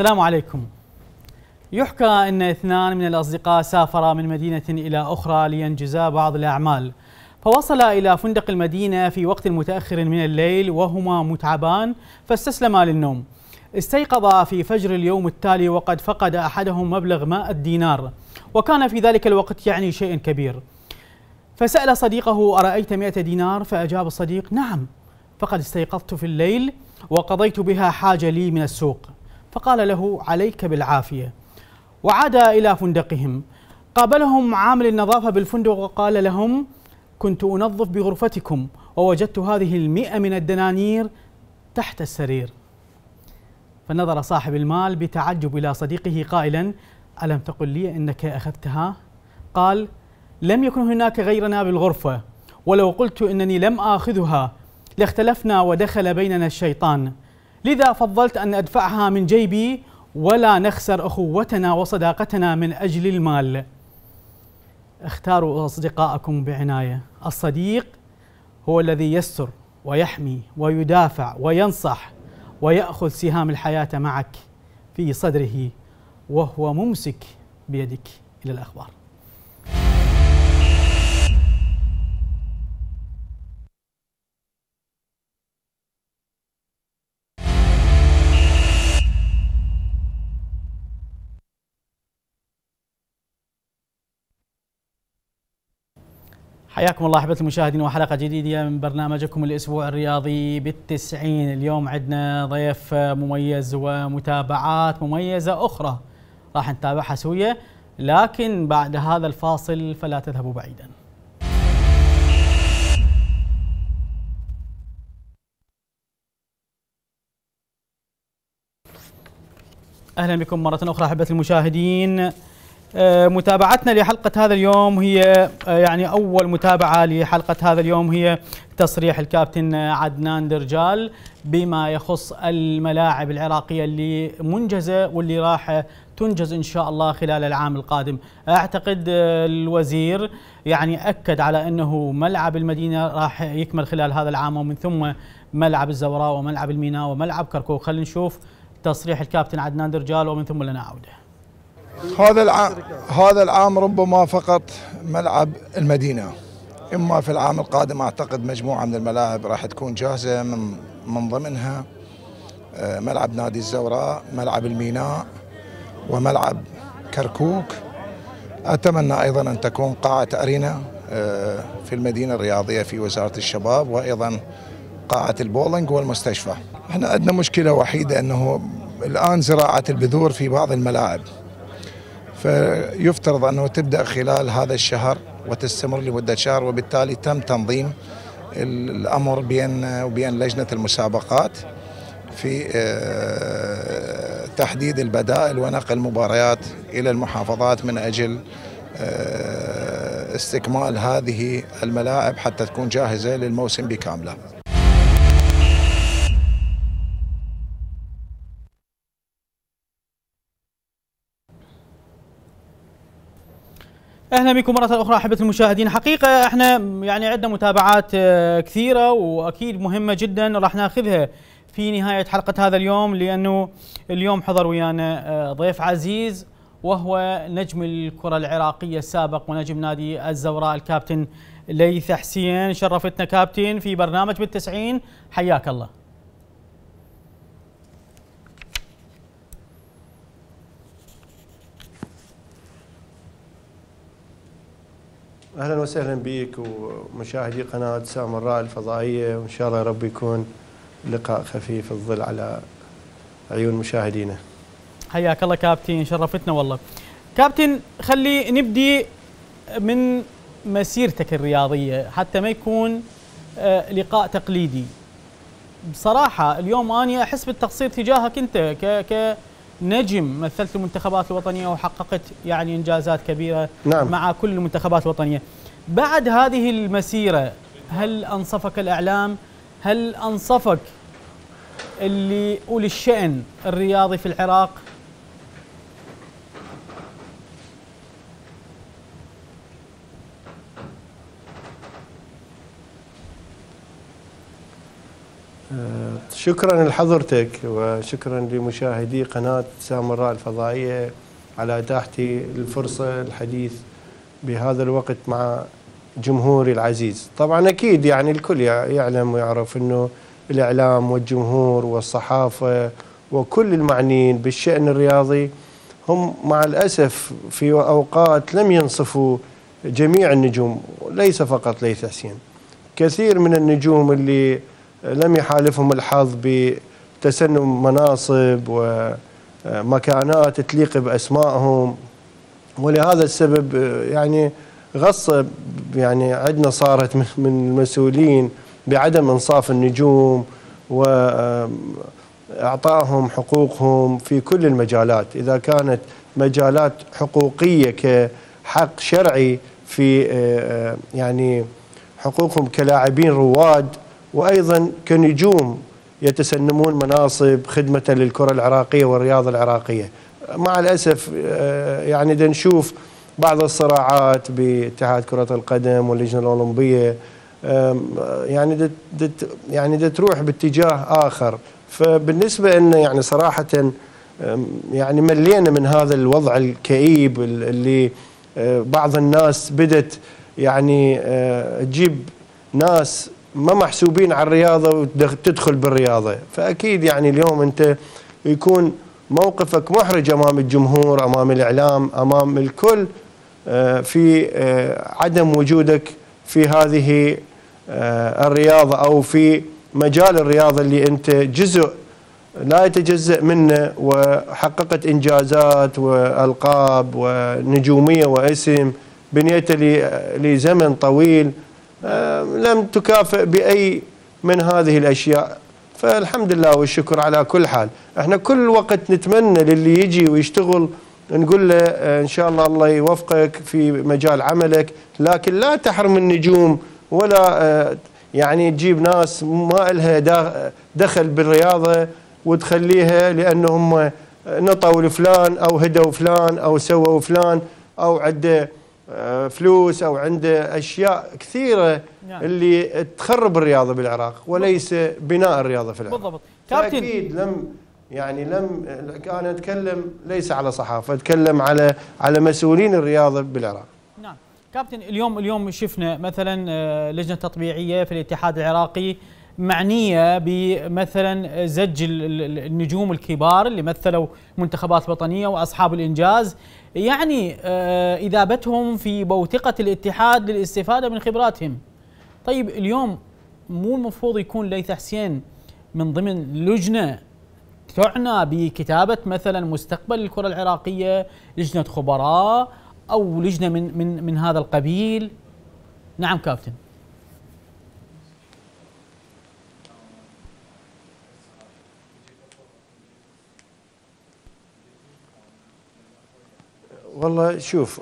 السلام عليكم. يحكى أن اثنان من الأصدقاء سافرا من مدينة إلى أخرى لينجزا بعض الأعمال. فوصلا إلى فندق المدينة في وقت متأخر من الليل وهما متعبان فاستسلما للنوم. استيقظا في فجر اليوم التالي وقد فقد أحدهم مبلغ ماء الدينار وكان في ذلك الوقت يعني شيء كبير. فسأل صديقه أرأيت مئة دينار؟ فأجاب الصديق نعم. فقد استيقظت في الليل وقضيت بها حاجة لي من السوق. فقال له عليك بالعافية. وعاد إلى فندقهم. قابلهم عامل النظافة بالفندق وقال لهم كنت أنظف بغرفتكم ووجدت هذه المئة من الدنانير تحت السرير. فنظر صاحب المال بتعجب إلى صديقه قائلا ألم تقل لي أنك أخذتها؟ قال لم يكن هناك غيرنا بالغرفة ولو قلت إنني لم آخذها لاختلفنا ودخل بيننا الشيطان. لذا فضلت أن أدفعها من جيبي ولا نخسر أخوتنا وصداقتنا من أجل المال. اختاروا أصدقاءكم بعناية. الصديق هو الذي يستر ويحمي ويدافع وينصح ويأخذ سهام الحياة معك في صدره وهو ممسك بيدك إلى الأخبار. حياكم الله أحبتي المشاهدين وحلقة جديدة من برنامجكم الأسبوع الرياضي بالتسعين. اليوم عندنا ضيف مميز ومتابعات مميزة أخرى راح نتابعها سويه لكن بعد هذا الفاصل فلا تذهبوا بعيدا. أهلا بكم مرة أخرى أحبتي المشاهدين. متابعتنا لحلقة هذا اليوم هي آه، يعني أول متابعة لحلقة هذا اليوم هي تصريح الكابتن عدنان درجال بما يخص الملاعب العراقية اللي منجزة واللي راح تنجز إن شاء الله خلال العام القادم. أعتقد آه، الوزير يعني أكد على أنه ملعب المدينة راح يكمل خلال هذا العام ومن ثم ملعب الزوراء وملعب الميناء وملعب كركوك. خلينا نشوف تصريح الكابتن عدنان درجال ومن ثم لنا عودة. هذا العام هذا العام ربما فقط ملعب المدينة. إما في العام القادم أعتقد مجموعة من الملاعب راح تكون جاهزة من من ضمنها آه، ملعب نادي الزوراء ملعب الميناء وملعب كركوك. أتمنى أيضا أن تكون قاعة أرينا آه، في المدينة الرياضية في وزارة الشباب وأيضا قاعة البولينج والمستشفى. إحنا عندنا مشكلة وحيدة إنه الآن زراعة البذور في بعض الملاعب. فيفترض أنه تبدأ خلال هذا الشهر وتستمر لمدة شهر وبالتالي تم تنظيم الأمر بين وبين لجنة المسابقات في آه، تحديد البدائل ونقل المباريات إلى المحافظات من أجل آه، استكمال هذه الملاعب حتى تكون جاهزة للموسم بكامله. أهلا بكم مرة أخرى احبه المشاهدين. حقيقة إحنا يعني عندنا متابعات آه، كثيرة وأكيد مهمة جدا راح ناخذها في نهاية حلقة هذا اليوم لأنه اليوم حضر ويانا آه، ضيف عزيز وهو نجم الكرة العراقية السابق ونجم نادي الزوراء الكابتن ليث حسين. شرفتنا كابتن في برنامج بالتسعين. حياك الله. أهلا وسهلا بك ومشاهدي قناة سامراء الفضائية وإن شاء الله يا رب يكون لقاء خفيف الظل على عيون مشاهدينا. حياك الله كابتن شرفتنا والله. كابتن خلي نبدي من مسيرتك الرياضية حتى ما يكون آه، لقاء تقليدي. بصراحة اليوم أني أحس بالتقصير تجاهك أنت ك ك نجم مثلت المنتخبات الوطنيه وحققت يعني إنجازات كبيرة نعم. مع كل المنتخبات الوطنية. بعد هذه المسيرة هل أنصفك الإعلام؟ هل أنصفك اللي أولي الشأن الرياضي في العراق؟ شكرا لحضرتك وشكرا لمشاهدي قناة سامراء الفضائية على إتاحتي الفرصة الحديث بهذا الوقت مع جمهوري العزيز. طبعا أكيد يعني الكل يعلم ويعرف أنه الإعلام والجمهور والصحافة وكل المعنيين بالشأن الرياضي هم مع الأسف في أوقات لم ينصفوا جميع النجوم ليس فقط ليث حسين. كثير من النجوم اللي لم يحالفهم الحظ بتسنم مناصب ومكانات تليق بأسمائهم ولهذا السبب يعني غصة يعني عندنا صارت من المسؤولين بعدم إنصاف النجوم وإعطائهم حقوقهم في كل المجالات. إذا كانت مجالات حقوقية كحق شرعي في يعني حقوقهم كلاعبين رواد وأيضا كنجوم يتسنمون مناصب خدمة للكرة العراقية والرياضة العراقية. مع الأسف يعني نشوف بعض الصراعات باتحاد كرة القدم واللجنة الأولمبية يعني دت دت يعني دت تروح باتجاه آخر فبالنسبة ان يعني صراحة يعني ملينا من هذا الوضع الكئيب اللي بعض الناس بدت يعني تجيب ناس ما محسوبين على الرياضة وتدخل بالرياضة. فأكيد يعني اليوم أنت يكون موقفك محرج أمام الجمهور أمام الإعلام أمام الكل في عدم وجودك في هذه آه، الرياضة أو في مجال الرياضة اللي أنت جزء لا يتجزأ منه وحققت إنجازات وألقاب ونجومية واسم بنيته لزمن طويل آه، لم تكافئ بأي من هذه الأشياء. فالحمد لله والشكر على كل حال. إحنا كل وقت نتمنى للي يجي ويشتغل نقول له آه، إن شاء الله الله يوفقك في مجال عملك. لكن لا تحرم النجوم ولا آه، يعني تجيب ناس ما لها دخل بالرياضة وتخليها لأنهم نطوا لفلان أو هدوا فلان أو سووا فلان أو عنده آه، فلوس أو عنده أشياء كثيرة نعم. اللي تخرب الرياضة بالعراق وليس بناء الرياضة في العراق. بالضبط. كابتن أكيد لم يعني لم أنا أتكلم ليس على صحافة أتكلم على على مسؤولين الرياضة بالعراق. كابتن اليوم اليوم شفنا مثلا آه، لجنة تطبيعية في الاتحاد العراقي معنية بمثلا زج النجوم الكبار اللي مثلوا منتخبات وطنية وأصحاب الإنجاز. يعني آه، إذابتهم في بوتقة الاتحاد للاستفادة من خبراتهم. طيب اليوم مو المفروض يكون ليث حسين من ضمن لجنة تعنى بكتابة مثلا مستقبل الكرة العراقية، لجنة خبراء أو لجنة من من من هذا القبيل نعم كابتن والله شوف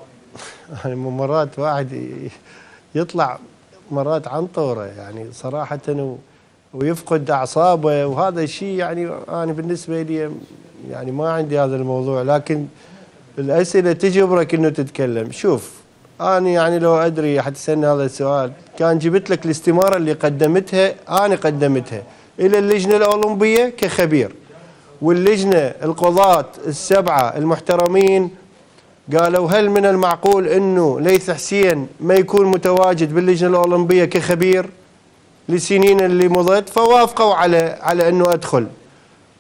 يعني مرات واحد يطلع مرات عن طورة يعني صراحة ويفقد أعصابه وهذا الشيء يعني أنا بالنسبة لي يعني ما عندي هذا الموضوع لكن الأسئلة تجبرك إنه تتكلم. شوف أنا يعني لو أدري حتسالني هذا السؤال كان جبت لك الاستمارة اللي قدمتها أنا قدمتها. إلى اللجنة الأولمبية كخبير واللجنة القضاة السبعة المحترمين قالوا هل من المعقول إنه ليث حسين ما يكون متواجد باللجنة الأولمبية كخبير لسنين اللي مضت؟ فوافقوا على على إنه أدخل.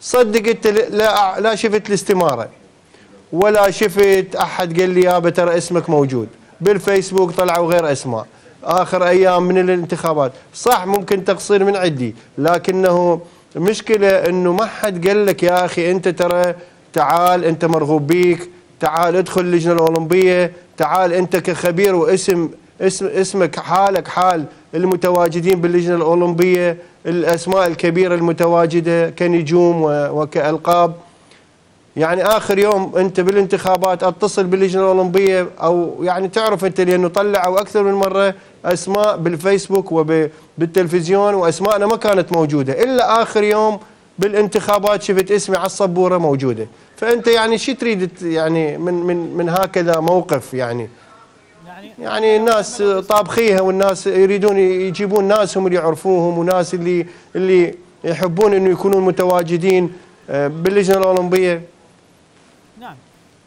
صدق إنت لا لا شفت الاستمارة. ولا شفت أحد قال لي يابا ترى اسمك موجود. بالفيسبوك طلعوا غير اسماء آخر أيام من الانتخابات. صح ممكن تقصير من عندي. لكنه مشكلة إنه ما حد قال لك يا أخي أنت ترى تعال أنت مرغوب بيك. تعال ادخل اللجنه الأولمبية. تعال أنت كخبير واسم اسم اسمك حالك حال المتواجدين باللجنة الأولمبية الأسماء الكبيرة المتواجدة كنجوم وكألقاب. يعني آخر يوم أنت بالانتخابات أتصل باللجنة الأولمبية أو يعني تعرف أنت لأنه طلعوا أكثر من مرة أسماء بالفيسبوك وبالتلفزيون واسماءنا ما كانت موجودة. إلا آخر يوم بالانتخابات شفت اسمي على الصبوره موجودة. فأنت يعني شو تريد يعني من من من هكذا موقف يعني. يعني, يعني الناس طابخيها والناس يريدون يجيبون ناسهم اللي يعرفوهم وناس اللي اللي يحبون إنه يكونون متواجدين آه، باللجنة الأولمبية. نعم.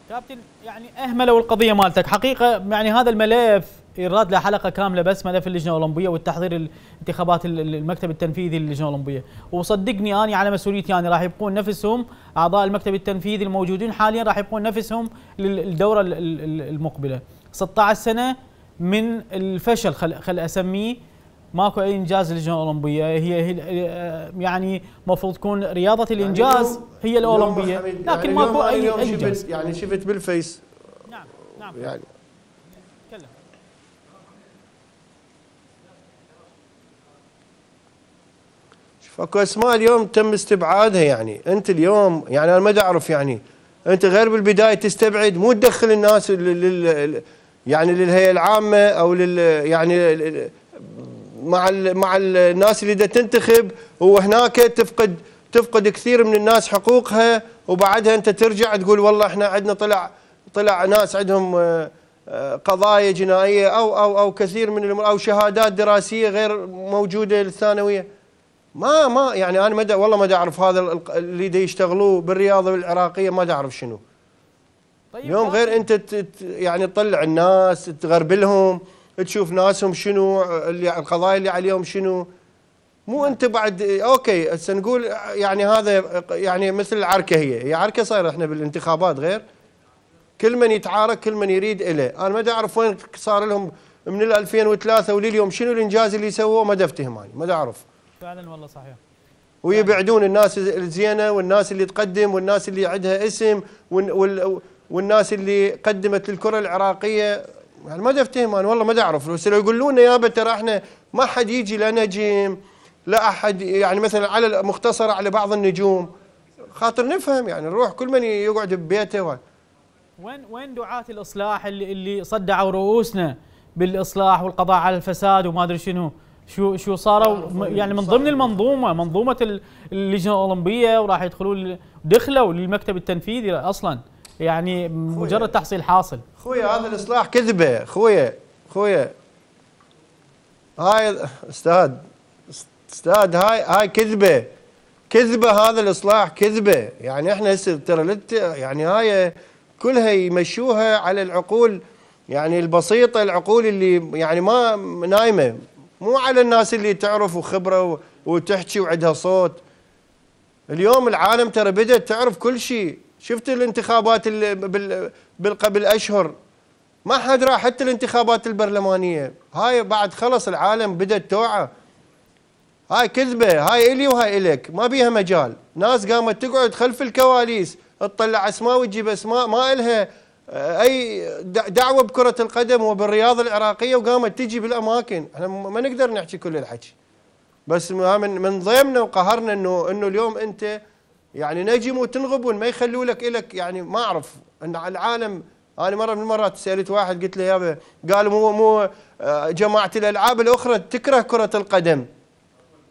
كابتن يعني اهملوا القضية مالتك. حقيقة يعني هذا الملف يراد له حلقة كاملة بس ملف اللجنة الأولمبية والتحضير الانتخابات المكتب التنفيذي للجنة الأولمبية. وصدقني اني على مسؤوليتي يعني راح يبقون نفسهم أعضاء المكتب التنفيذي الموجودين حاليا راح يبقون نفسهم للدورة المقبلة. 16 سنة من الفشل خل, خل أسميه ماكو أي إنجاز للجنة الأولمبية. هي, هي يعني المفروض تكون رياضة يعني الإنجاز هي الأولمبية. لكن يعني ماكو أي إنجاز. يعني شفت بالفيس. نعم نعم. يعني اكو اسماء اليوم تم استبعادها يعني. انت اليوم يعني أنا ما اعرف يعني. انت غير بالبداية تستبعد مو تدخل الناس لل يعني للهيئة العامة أو لل يعني مع مع الناس اللي دا تنتخب وهناك تفقد تفقد كثير من الناس حقوقها وبعدها أنت ترجع تقول والله إحنا عندنا طلع طلع ناس عندهم آه، آه، قضايا جنائية أو أو أو كثير من أو شهادات دراسية غير موجودة للثانويه ما ما يعني أنا ما والله ما أعرف هذا اللي دا يشتغلوه بالرياضة العراقيه ما أعرف شنو. طيب اليوم غير أنت يعني تطلع الناس تغربلهم تشوف ناسهم شنو اللي القضايا اللي عليهم شنو. مو أنت بعد أوكي هسه نقول يعني هذا يعني مثل العركة هي. هي عركة صايرة إحنا بالانتخابات غير. كل من يتعارك كل من يريد إله أنا ما أعرف وين صار لهم من 2003 ولليوم شنو الإنجاز اللي سووه ما افتهم أنا ما أعرف. فعلا والله صحيح. ويبعدون الناس الزينة والناس اللي تقدم والناس اللي عندها اسم والناس اللي قدمت للكرة العراقية. يعني ما افتهم أنا والله ما أعرف. بس لو يقولون لنا يابا ترى إحنا ما حد يجي لا نجم لا أحد يعني مثلا على مختصره على بعض النجوم. خاطر نفهم يعني نروح كل من يقعد ببيته وين وين دعاة الإصلاح اللي اللي صدعوا رؤوسنا بالإصلاح والقضاء على الفساد وما أدري شنو؟ شو شو صاروا؟ يعني من ضمن المنظومة منظومة اللجنة الأولمبية وراح يدخلون دخلوا للمكتب التنفيذي أصلا. يعني مجرد تحصيل حاصل. خويا هذا الإصلاح كذبة. خويا خويا. هاي أستاذ أستاذ هاي هاي كذبة. كذبة هذا الإصلاح كذبة. يعني إحنا هسه ترى يعني هاي كلها يمشوها على العقول يعني البسيطة العقول اللي يعني ما نايمة. مو على الناس اللي تعرف وخبرة وتحكي وعندها صوت. اليوم العالم ترى بدأت تعرف كل شيء. شفت الانتخابات اللي قبل اشهر ما حد راح حتى الانتخابات البرلمانية. هاي بعد خلص العالم بدأت توعى. هاي كذبة هاي إلي وهاي الك ما بيها مجال. ناس قامت تقعد خلف الكواليس تطلع أسماء وتجيب أسماء ما إلها. أي دعوة بكرة القدم وبالرياضه العراقية وقامت تجي بالأماكن. إحنا ما نقدر نحكي كل الحكي. بس من من ضيمنا وقهرنا انه إنه اليوم أنت يعني نجم وتنغبون ما يخلوا لك إلك يعني ما أعرف. إن العالم أنا مرة من المرات سألت واحد قلت له يابا قال مو مو آه، جماعة الألعاب الأخرى تكره كرة القدم.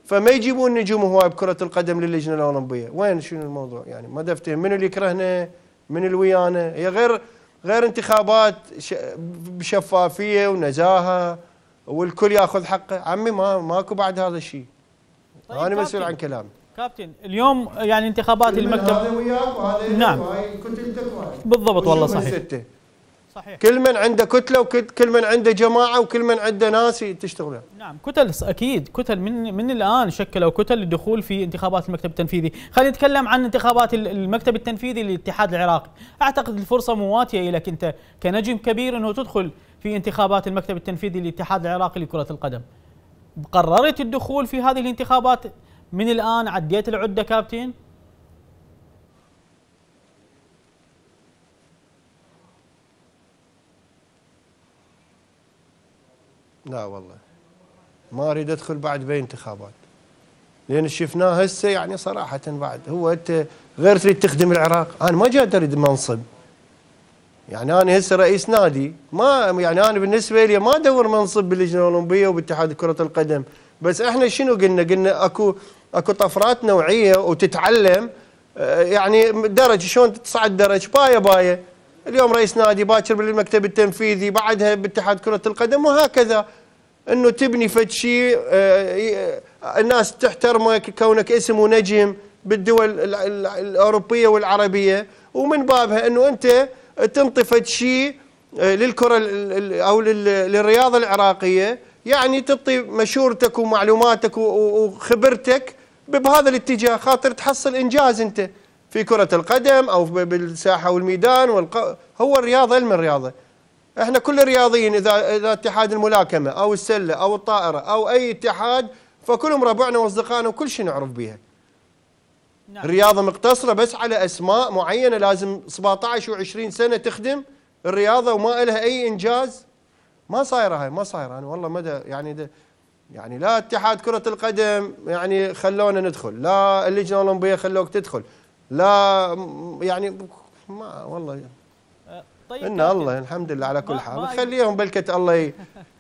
فما يجيبون نجوم هواي بكرة القدم للجنة الأولمبية. وين شنو الموضوع؟ يعني ما دفتهم من اللي يكرهنا؟ من اللي ويانا؟ هي غير غير انتخابات بشفافية ونزاهة والكل ياخذ حقه. عمي ما ماكو بعد هذا الشيء طيب أنا مسؤول عن كلامي. كابتن اليوم يعني انتخابات المكتب هذا وياك وهذا نعم. كنت أنت بالضبط والله صحيح. صحيح. كل من عنده كتلة وكل من عنده جماعة وكل من عنده ناس تشتغل نعم كتل أكيد. كتل من من الآن شكلوا كتل للدخول في انتخابات المكتب التنفيذي. خلينا نتكلم عن انتخابات المكتب التنفيذي للاتحاد العراقي. أعتقد الفرصة مواتية لك انت كنجم كبير إنه تدخل في انتخابات المكتب التنفيذي للاتحاد العراقي لكرة القدم. قررت الدخول في هذه الانتخابات من الآن عديت العدة كابتن؟ لا والله. ما أريد أدخل بعد بأي انتخابات. لأن شفناه هسه يعني صراحة بعد هو أنت غير تريد تخدم العراق. أنا ما جاي أريد منصب. يعني أنا هسه رئيس نادي ما يعني أنا بالنسبة لي ما أدور منصب باللجنة الأولمبية وباتحاد كرة القدم. بس إحنا شنو قلنا؟ قلنا أكو أكو طفرات نوعية وتتعلم آه، يعني درج شلون تصعد درج باية باية. اليوم رئيس نادي باكر بالمكتب التنفيذي بعدها باتحاد كرة القدم وهكذا. إنه تبني فد شيء آه، الناس تحترمك كونك اسم ونجم بالدول الأوروبية والعربية. ومن بابها إنه أنت تنطفت شيء آه، للكرة أو للرياضة العراقية. يعني تعطي مشورتك ومعلوماتك وخبرتك بهذا الاتجاه خاطر تحصل إنجاز أنت. في كرة القدم أو بالساحة والميدان والق... هو الرياضه علم الرياضة. إحنا كل الرياضيين إذا إذا اتحاد الملاكمة أو السلة أو الطائرة أو أي اتحاد فكلهم ربعنا وأصدقائنا وكل شيء نعرف بها نعم. الرياضة مقتصرة بس على أسماء معينة لازم 17 و20 سنة تخدم الرياضة وما لها أي إنجاز. ما صايرة هاي ما صايرة. أنا والله مدى يعني ده يعني لا اتحاد كرة القدم يعني خلونا ندخل لا اللجنة الأولمبية خلوك تدخل. لا يعني ما والله. طيب إن الله الحمد لله على كل حال. خليهم بلكة الله.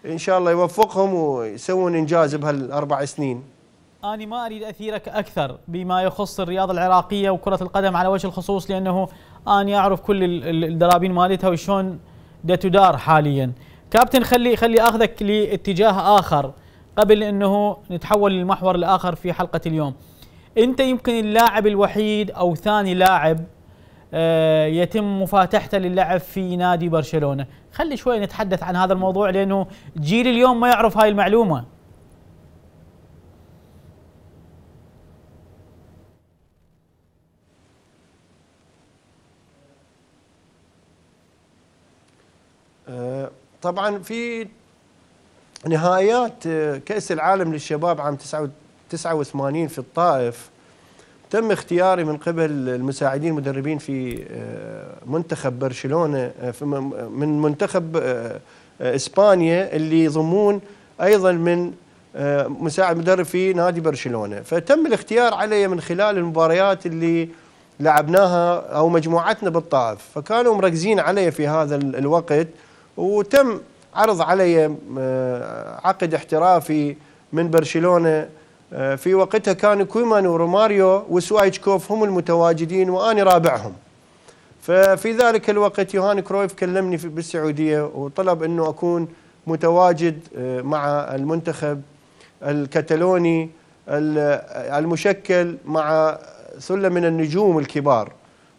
إن شاء الله يوفقهم ويسوون إنجاز بهالأربع سنين. أنا ما أريد أثيرك أكثر بما يخص الرياضة العراقية وكرة القدم على وجه الخصوص لأنه أنا أعرف كل الدرابين مالتها وشون تدار حاليا. كابتن خلي خلي أخذك لاتجاه آخر قبل أنه نتحول للمحور الآخر في حلقة اليوم. أنت يمكن اللاعب الوحيد أو ثاني لاعب آه، يتم مفاتحته للعب في نادي برشلونة. خلي شوي نتحدث عن هذا الموضوع لأنه جيل اليوم ما يعرف هاي المعلومة. آه، طبعا في نهائيات آه، كأس العالم للشباب عام 89 في الطائف تم اختياري من قبل المساعدين المدربين في آه، منتخب برشلونة من منتخب إسبانيا اللي يضمون أيضا من مساعد مدرب في نادي برشلونة. فتم الاختيار علي من خلال المباريات اللي لعبناها أو مجموعتنا بالطائف. فكانوا مركزين علي في هذا الوقت وتم عرض علي آه، عقد احترافي من برشلونة آه، في وقتها كان كويمان وروماريو وسوايتشكوف هم المتواجدين واني رابعهم. ففي ذلك الوقت يوهان كرويف كلمني في بالسعودية وطلب أنه أكون متواجد آه، مع المنتخب الكتالوني المشكل مع سلة من النجوم الكبار.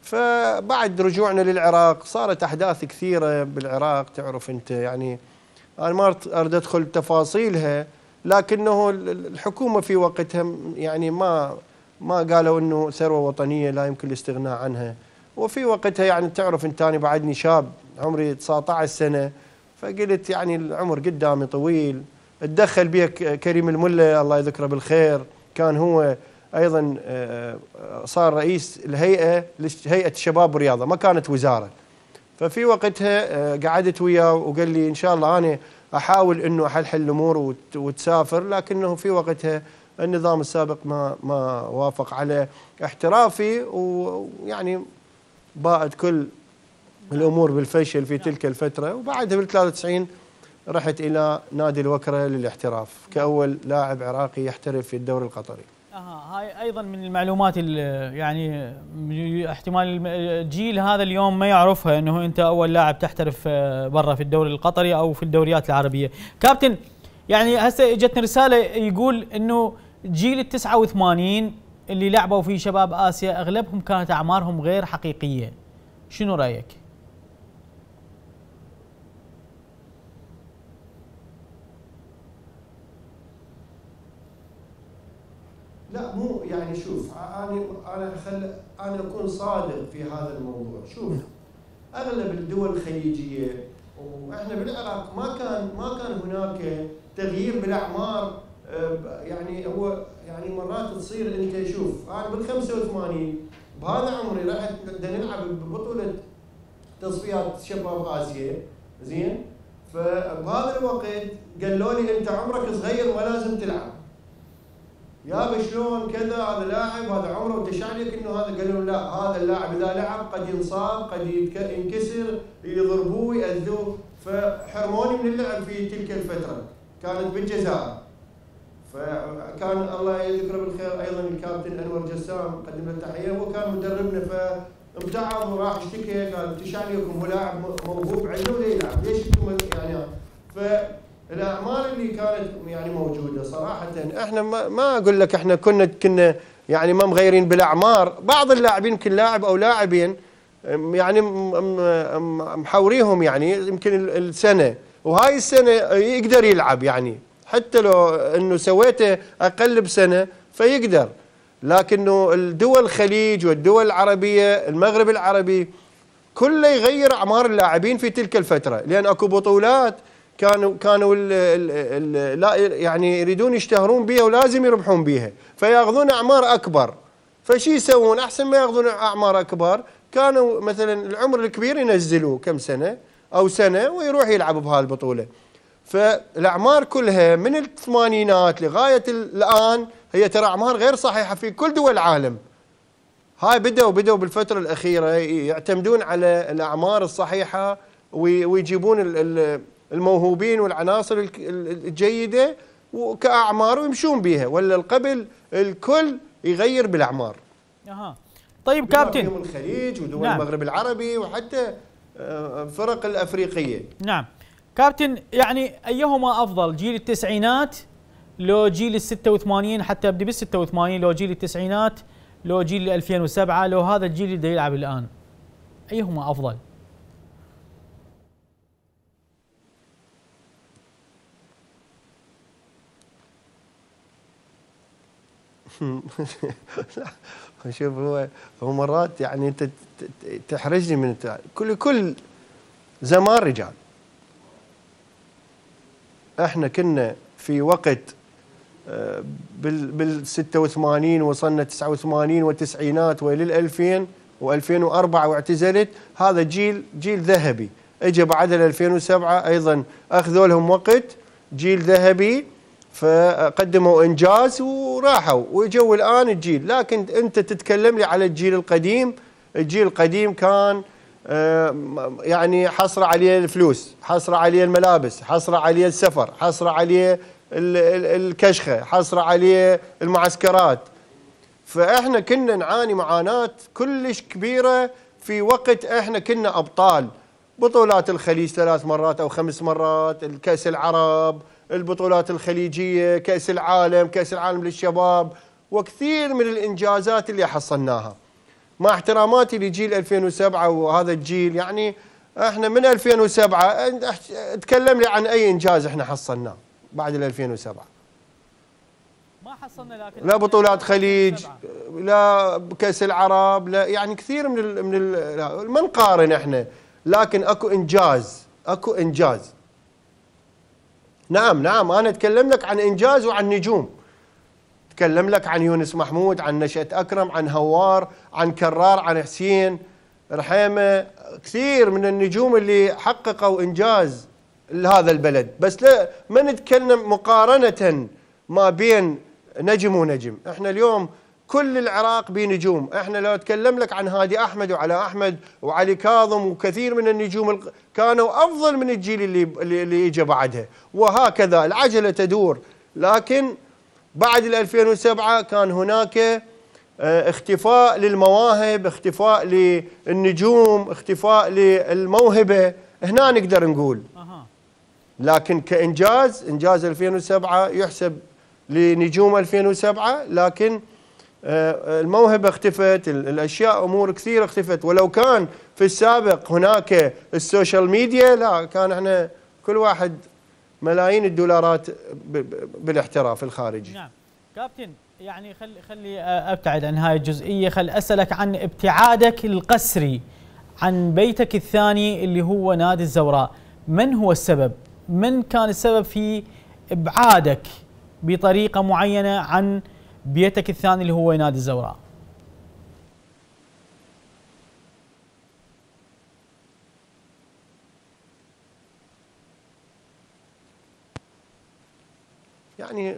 فبعد رجوعنا للعراق صارت أحداث كثيرة بالعراق تعرف أنت يعني أنا ما اريد أدخل تفاصيلها لكنه الحكومة في وقتها يعني ما ما قالوا إنه ثروة وطنية لا يمكن الاستغناء عنها. وفي وقتها يعني تعرف انت أنا بعدني شاب عمري 19 سنة فقلت يعني العمر قدامي طويل. تدخل بي كريم الملة الله يذكره بالخير كان هو أيضا آه، آه، صار رئيس الهيئة هيئة الشباب والرياضة ما كانت وزارة. ففي وقتها آه، قعدت وياه وقال لي إن شاء الله أنا أحاول إنه أحلحل الأمور وتسافر لكنه في وقتها النظام السابق ما ما وافق على احترافي ويعني باءت كل الأمور بالفشل في تلك الفترة وبعدها بال 93 رحت إلى نادي الوكرة للاحتراف كأول لاعب عراقي يحترف في الدوري القطري. أها هاي أيضا من المعلومات اللي يعني احتمال الجيل هذا اليوم ما يعرفها إنه أنت أول لاعب تحترف آه، برا في الدوري القطري أو في الدوريات العربية. كابتن يعني هسه اجتنا رسالة يقول إنه جيل ال 89 اللي لعبوا في شباب آسيا أغلبهم كانت أعمارهم غير حقيقية. شنو رأيك؟ لا مو يعني شوف أنا أنا خل أنا أكون صادق في هذا الموضوع. شوف أغلب الدول الخليجية وإحنا بالعراق ما كان ما كان هناك تغيير بالأعمار يعني هو يعني مرات تصير أنت شوف أنا بال 85 بهذا عمري رحت نلعب ببطولة تصفيات شباب آسيا. زين؟ فبهذا الوقت قالوا لي أنت عمرك صغير ما لازم تلعب. يا شلون كذا هذا لاعب هذا عمره وتشعلك إنه هذا؟ قالوا لا هذا اللاعب اذا لعب قد ينصاب قد ينكسر يضربوه يأذوه. فحرموني من اللعب في تلك الفترة. كانت بالجزائر فكان الله يذكره بالخير أيضا الكابتن أنور جسام قدم له تحية هو كان مدربنا. فامتعض وراح اشتكي قال انت شعليكم هو لاعب موهوب عندنا ولا يلعب؟ ليش أنتم يعني؟ ف الأعمال اللي كانت يعني موجودة صراحة. إحنا ما, ما أقول لك إحنا كنا كنا يعني ما مغيرين بالأعمار. بعض اللاعبين يمكن لاعب أو لاعبين يعني محوريهم يعني يمكن السنة. وهاي السنة يقدر يلعب يعني. حتى لو إنه سويته أقل بسنة فيقدر. لكنه الدول الخليج والدول العربية المغرب العربي كله يغير أعمار اللاعبين في تلك الفترة. لأن أكو بطولات كانوا كانوا ال ال لا يعني يريدون يشتهرون بها ولازم يربحون بها فياخذون أعمار أكبر. فشي يسوون؟ أحسن ما ياخذون أعمار أكبر. كانوا مثلا العمر الكبير ينزلوه كم سنة أو سنة ويروح يلعب بهذه البطولة. فالأعمار كلها من الثمانينات لغاية الآن هي ترى أعمار غير صحيحة في كل دول العالم. هاي بدأوا بدأوا بالفترة الأخيرة يعتمدون على الأعمار الصحيحة ويجيبون الموهوبين والعناصر الجيدة كأعمار ويمشون بها ولا القبل الكل يغير بالأعمار. أها. طيب كابتن. الخليج ودول نعم. المغرب العربي وحتى الفرق آه، الأفريقية. نعم. كابتن يعني أيهما أفضل جيل التسعينات لو جيل ال 86 حتى أبدي بال 86 لو جيل التسعينات لو جيل 2007 لو هذا الجيل اللي يلعب الآن أيهما أفضل؟ شوف هو هو مرات يعني انت تحرجني من كل كل زمان رجال. إحنا كنا في وقت بال 86 وصلنا 89 والتسعينات والى 2000 و2004 واعتزلت هذا جيل جيل ذهبي. اجى بعد 2007 أيضا أخذوا لهم وقت جيل ذهبي. فقدموا إنجاز وراحوا. واجوا الآن الجيل. لكن أنت تتكلم لي على الجيل القديم. الجيل القديم كان آه، يعني حصر عليه الفلوس حصر عليه الملابس حصر عليه السفر حصر عليه الكشخة حصر عليه المعسكرات. فإحنا كنا نعاني معاناة كلش كبيرة في وقت إحنا كنا أبطال. بطولات الخليج ثلاث مرات أو خمس مرات الكأس العرب البطولات الخليجية كأس العالم كأس العالم للشباب وكثير من الإنجازات اللي حصلناها. مع احتراماتي لجيل 2007 وهذا الجيل يعني إحنا من 2007 تكلم لي عن أي إنجاز إحنا حصلناه بعد ال 2007 ما حصلنا لكن لا بطولات خليج لا كأس العرب لا يعني كثير من ال من ال ما نقارن إحنا لكن أكو إنجاز أكو إنجاز. نعم نعم. أنا أتكلم لك عن إنجاز وعن نجوم. أتكلم لك عن يونس محمود عن نشأة أكرم عن هوار عن كرار عن حسين. رحيمة كثير من النجوم اللي حققوا إنجاز لهذا البلد. بس لا ما نتكلم مقارنة ما بين نجم ونجم. إحنا اليوم كل العراق بنجوم. إحنا لو اتكلم لك عن هادي أحمد وعلى أحمد وعلي كاظم وكثير من النجوم كانوا أفضل من الجيل اللي اللي اجى بعدها وهكذا العجلة تدور. لكن بعد ال 2007 كان هناك آه، اختفاء للمواهب اختفاء للنجوم اختفاء للموهبة. هنا نقدر نقول. لكن كإنجاز إنجاز 2007 يحسب لنجوم 2007 لكن آه، الموهبة اختفت الأشياء أمور كثيرة اختفت. ولو كان في السابق هناك ال social media لا كان إحنا كل واحد ملايين الدولارات بالاحتراف الخارجي. نعم. كابتن يعني خلي خلي أبتعد عن هاي الجزئية. خل أسألك عن ابتعادك القسري عن بيتك الثاني اللي هو نادي الزوراء. من هو السبب؟ من كان السبب في إبعادك بطريقة معينة عن بيتك الثاني اللي هو نادي الزوراء؟ يعني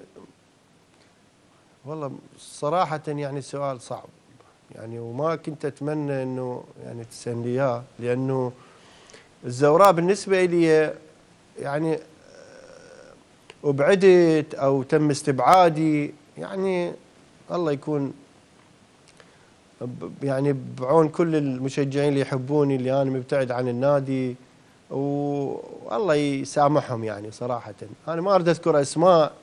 والله صراحة يعني السؤال صعب يعني وما كنت أتمنى أنه يعني تسألني إياه لأنه الزوراء بالنسبة لي يعني أبعدت أو تم استبعادي يعني الله يكون يعني بعون كل المشجعين اللي يحبوني اللي أنا مبتعد عن النادي والله يسامحهم يعني صراحة. أنا ما أريد أذكر أسماء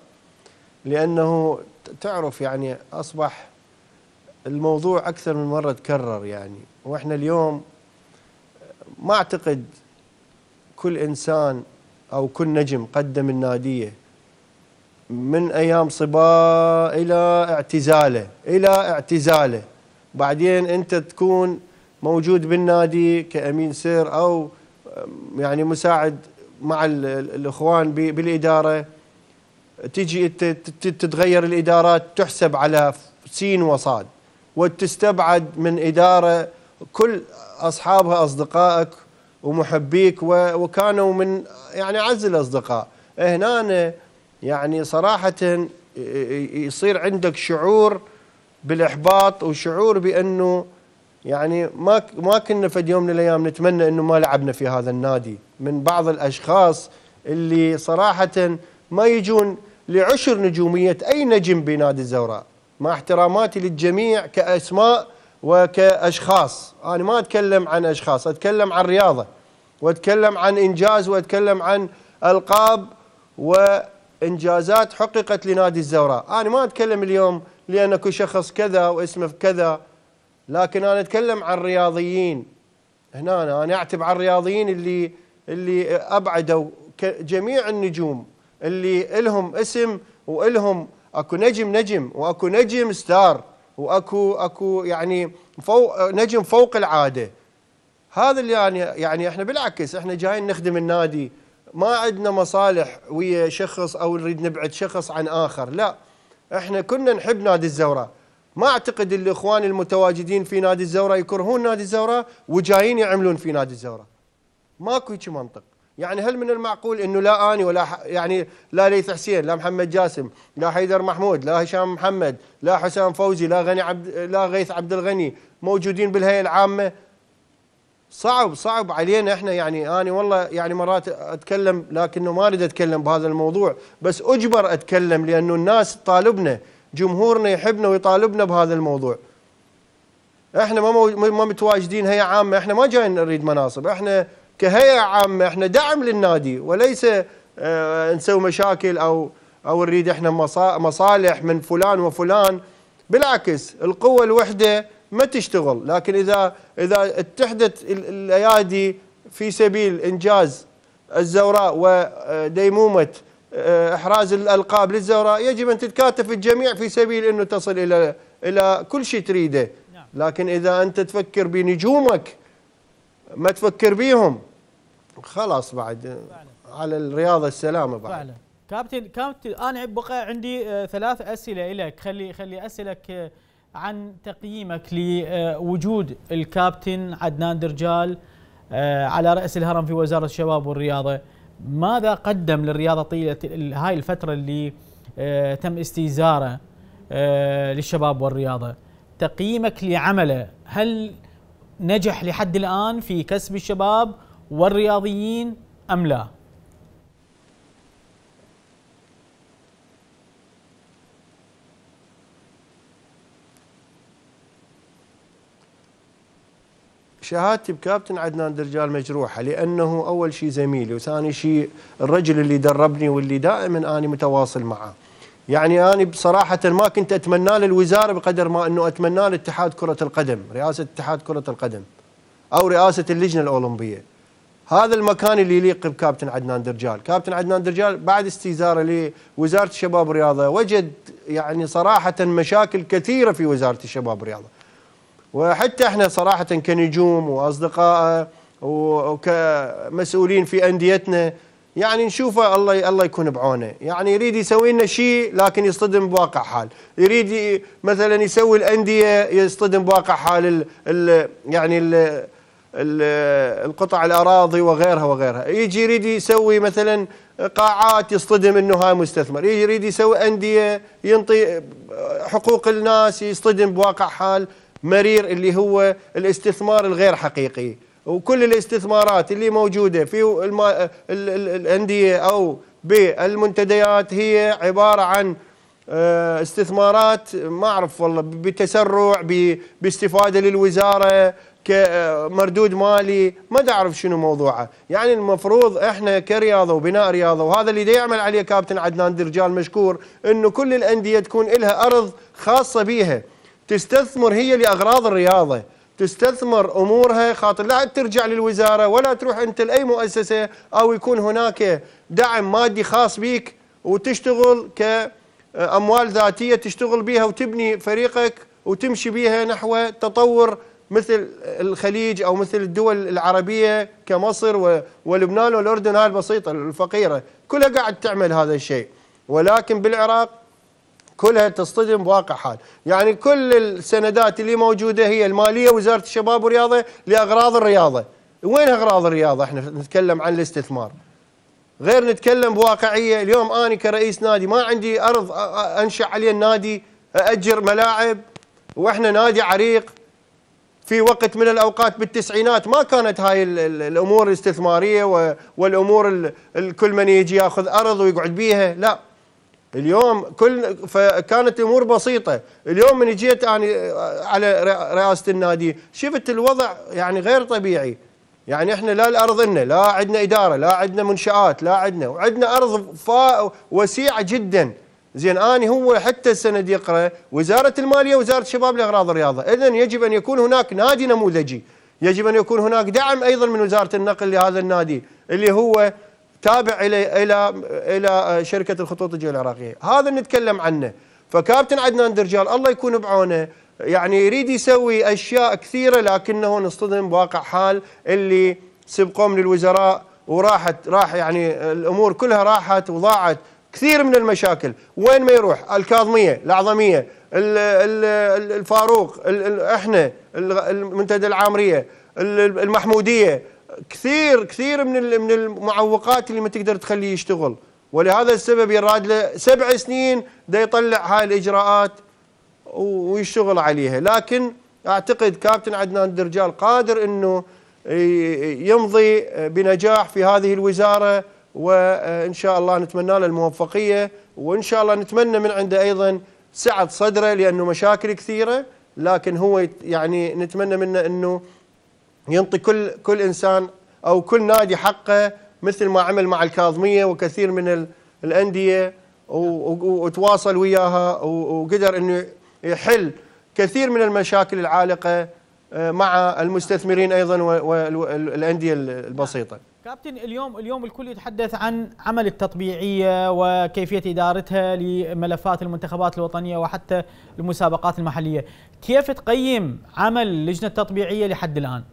لأنه تعرف يعني أصبح الموضوع أكثر من مرة تكرر يعني. وإحنا اليوم ما أعتقد كل إنسان أو كل نجم قدم النادية من أيام صبا إلى اعتزاله إلى اعتزاله. بعدين أنت تكون موجود بالنادي كأمين سير أو يعني مساعد مع الإخوان بالإدارة. تجي تتغير الإدارات تحسب على سين وصاد. وتستبعد من إدارة كل أصحابها أصدقائك ومحبيك وكانوا من يعني أعز الأصدقاء. هنا يعني صراحة يصير عندك شعور بالإحباط وشعور بأنه يعني ما ما كنا في يوم من الأيام نتمنى إنه ما لعبنا في هذا النادي. من بعض الأشخاص اللي صراحة ما يجون لعشر نجومية أي نجم بنادي الزوراء مع احتراماتي للجميع كأسماء وكأشخاص. أنا ما أتكلم عن أشخاص أتكلم عن رياضة وأتكلم عن إنجاز وأتكلم عن ألقاب وانجازات حققت لنادي الزوراء أنا ما أتكلم اليوم لأن اكو شخص كذا واسمه كذا لكن أنا أتكلم عن الرياضيين هنا أنا, أنا أعتب على الرياضيين اللي اللي أبعدوا جميع النجوم اللي لهم اسم وإلهم أكو نجم نجم وأكو نجم ستار وأكو أكو يعني فوق نجم فوق العادة. هذا اللي يعني يعني إحنا بالعكس إحنا جايين نخدم النادي ما عندنا مصالح ويا شخص أو نريد نبعد شخص عن آخر. لا إحنا كنا نحب نادي الزوراء ما أعتقد الإخوان المتواجدين في نادي الزوراء يكرهون نادي الزوراء وجايين يعملون في نادي الزوراء ماكو هيك منطق. يعني هل من المعقول إنه لا آني ولا يعني لا ليث حسين لا محمد جاسم لا حيدر محمود لا هشام محمد لا حسام فوزي لا غني عبد لا غيث عبد الغني موجودين بالهيئة العامة؟ صعب صعب علينا إحنا يعني. أنا والله يعني مرات أتكلم لكنه ما أريد أتكلم بهذا الموضوع بس أجبر أتكلم لأنه الناس تطالبنا جمهورنا يحبنا ويطالبنا بهذا الموضوع. إحنا ما ما متواجدين هيئة عامة إحنا ما جايين نريد مناصب إحنا كهيئة عامة إحنا دعم للنادي وليس آه نسوي مشاكل أو أو نريد إحنا مصالح من فلان وفلان. بالعكس القوة الوحدة ما تشتغل. لكن إذا إذا اتحدت الأيادي في سبيل إنجاز الزوراء وديمومة آه، إحراز الألقاب للزوراء يجب أن تتكاتف الجميع في سبيل إنه تصل إلى إلى كل شيء تريده. نعم. لكن إذا أنت تفكر بنجومك ما تفكر بيهم خلاص بعد على الرياضه السلامه بعد. فعلا. كابتن كابتن أنا بقى عندي آه، ثلاث أسئلة لك خلي خلي اسالك آه، عن تقييمك لوجود الكابتن عدنان درجال على رأس الهرم في وزارة الشباب والرياضة ماذا قدم للرياضة طيلة هاي الفترة اللي آه، تم استيزاره آه، للشباب والرياضة تقييمك لعمله هل نجح لحد الآن في كسب الشباب والرياضيين أم لا؟ شهادتي بكابتن عدنان درجال مجروحة لأنه أول شيء زميلي وثاني شيء الرجل اللي دربني واللي دائما أنا متواصل معه. يعني أنا بصراحة ما كنت أتمنى له الوزارة بقدر ما أنه أتمنى له اتحاد كرة القدم، رئاسة اتحاد كرة القدم أو رئاسة اللجنة الأولمبية. هذا المكان اللي يليق بكابتن عدنان درجال، كابتن عدنان درجال بعد استيزاره لوزارة الشباب والرياضة وجد يعني صراحة مشاكل كثيرة في وزارة الشباب والرياضة. وحتى إحنا صراحة كنجوم وأصدقاء وكمسؤولين في أنديتنا يعني نشوفه الله الله يكون بعونه. يعني يريد يسوي لنا شيء لكن يصطدم بواقع حال. يريد مثلا يسوي الأندية يصطدم بواقع حال ال ال يعني ال القطع الأراضي وغيرها وغيرها. يجي يريد يسوي مثلا قاعات يصطدم إنه هاي مستثمر. يجي يريد يسوي أندية ينطي حقوق الناس يصطدم بواقع حال. مرير اللي هو الاستثمار الغير حقيقي. وكل الاستثمارات اللي موجودة في الأندية أو بالمنتديات هي عبارة عن آه، استثمارات ما أعرف والله بتسرع باستفادة للوزارة كمردود مالي ما اعرف شنو موضوعه يعني المفروض إحنا كرياضة وبناء رياضة وهذا اللي يعمل عليه كابتن عدنان درجال مشكور إنه كل الأندية تكون لها أرض خاصة بيها. تستثمر هي لأغراض الرياضة تستثمر أمورها خاطر لا ترجع للوزارة ولا تروح أنت لأي مؤسسة أو يكون هناك دعم مادي خاص بك وتشتغل كأموال ذاتية تشتغل بها وتبني فريقك وتمشي بها نحو تطور مثل الخليج أو مثل الدول العربية كمصر ولبنان والأردن هاي البسيطة الفقيرة. كلها قاعد تعمل هذا الشيء. ولكن بالعراق كلها تصطدم بواقع حال. يعني كل السندات اللي موجودة هي المالية وزارة الشباب والرياضة لأغراض الرياضة. وين أغراض الرياضة؟ إحنا نتكلم عن الاستثمار. غير نتكلم بواقعية. اليوم أنا كرئيس نادي ما عندي أرض أنشأ عليه النادي اجر ملاعب وإحنا نادي عريق. في وقت من الأوقات بالتسعينات ما كانت هاي الأمور الاستثمارية والأمور كل من يجي ياخذ أرض ويقعد بيها. لا. اليوم كل فكانت امور بسيطة. اليوم من جيت أنا على رئاسة النادي شفت الوضع يعني غير طبيعي. يعني إحنا لا الأرض لنا لا عندنا إدارة لا عندنا منشآت لا عندنا وعندنا أرض وسيعة جدا. زين اني هو حتى السند يقرأ وزارة المالية وزارة الشباب لاغراض الرياضة. اذا يجب أن يكون هناك نادي نموذجي. يجب أن يكون هناك دعم أيضا من وزارة النقل لهذا النادي اللي هو تابع إلى إلى إلى شركة الخطوط الجوية العراقية. هذا نتكلم عنه. فكابتن عدنان درجال الله يكون بعونه. يعني يريد يسوي أشياء كثيرة لكنه نصطدم بواقع حال اللي سبقهم للوزراء وراحت راح يعني الأمور كلها راحت وضاعت كثير من المشاكل. وين ما يروح؟ الكاظمية الاعظميه الفاروق إحنا المنتدى العامرية المحمودية. كثير كثير من من المعوقات اللي ما تقدر تخليه يشتغل. ولهذا السبب يراد له سبع سنين دا يطلع هاي الإجراءات ويشتغل عليها. لكن أعتقد كابتن عدنان الدرجال قادر إنه يمضي بنجاح في هذه الوزارة وان شاء الله نتمنى له الموفقية وإن شاء الله نتمنى من عنده أيضا سعة صدره لأنه مشاكل كثيرة. لكن هو يعني نتمنى منه إنه ينطي كل كل إنسان أو كل نادي حقه مثل ما عمل مع الكاظمية وكثير من الأندية وتواصل وياها وقدر إنه يحل كثير من المشاكل العالقة آه، مع المستثمرين أيضا والانديه البسيطة. كابتن اليوم اليوم الكل يتحدث عن عمل التطبيعية وكيفية إدارتها لملفات المنتخبات الوطنية وحتى المسابقات المحلية، كيف تقيم عمل اللجنة التطبيعية لحد الآن؟